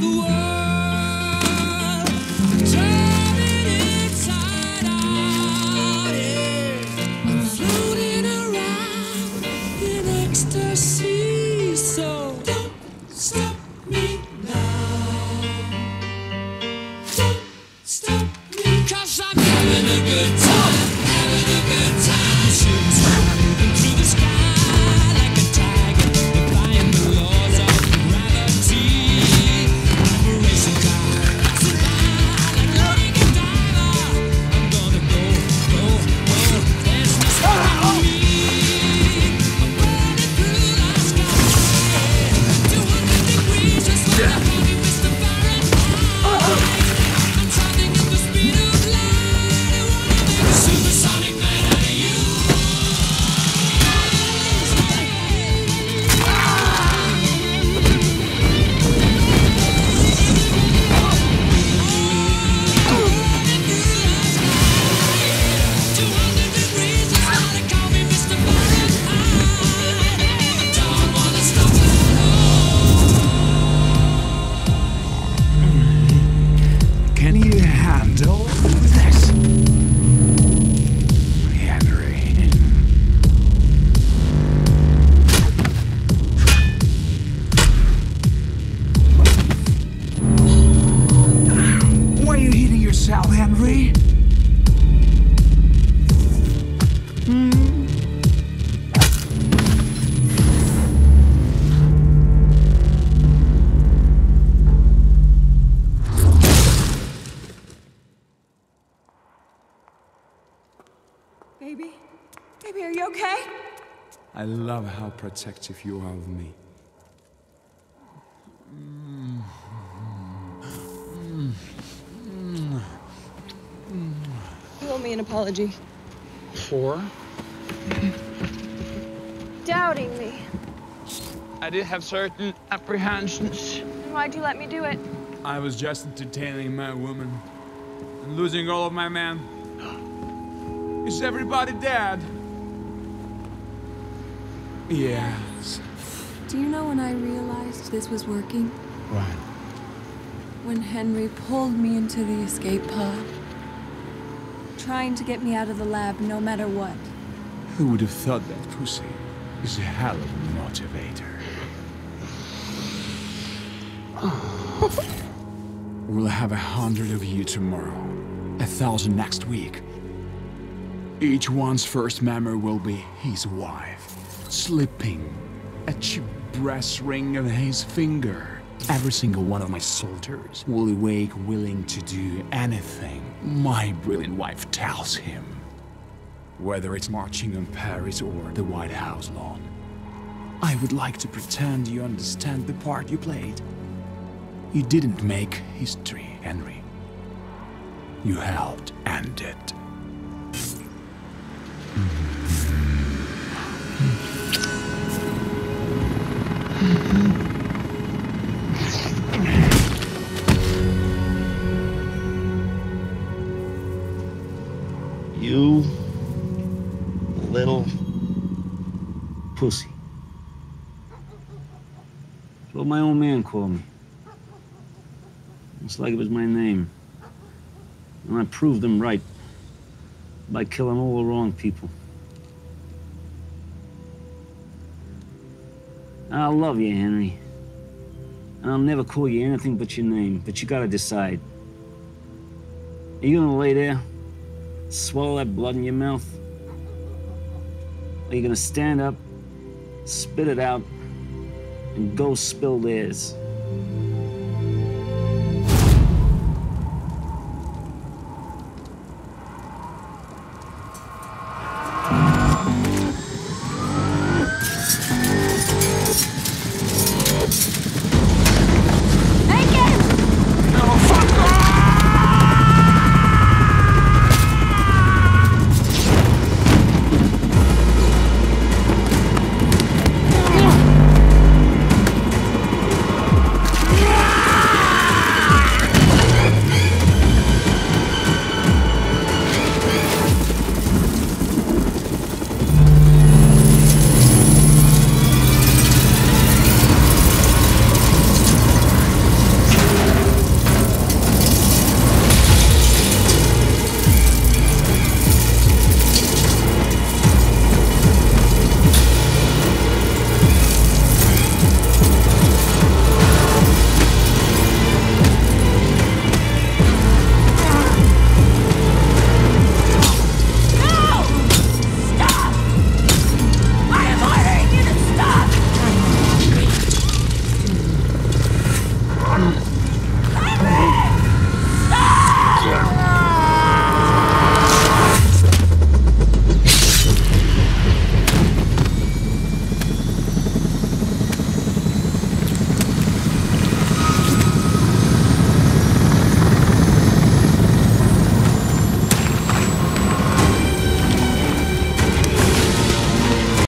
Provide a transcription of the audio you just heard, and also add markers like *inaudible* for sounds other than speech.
the world Baby, are you okay? I love how protective you are of me. You owe me an apology. For? Doubting me. I did have certain apprehensions. And why'd you let me do it? I was just entertaining my woman and losing all of my men. *gasps* Is everybody dead? Yes. Do you know when I realized this was working? What? When Henry pulled me into the escape pod. Trying to get me out of the lab no matter what. Who would have thought that pussy is a hell of a motivator? we'll have a hundred of you tomorrow, a thousand next week. Each one's first memory will be his wife, slipping a cheap brass ring on his finger. Every single one of my soldiers will awake willing to do anything my brilliant wife tells him. Whether it's marching on Paris or the White House lawn. I would like to pretend you understand the part you played. You didn't make history, Henry. You helped end it. You little pussy. That's what my old man called me. It's like it was my name. And I proved him right by killing all the wrong people. I love you, Henry. And I'll never call you anything but your name, but you gotta decide. Are you gonna lay there? swallow that blood in your mouth? Are you gonna stand up, spit it out, and go spill theirs?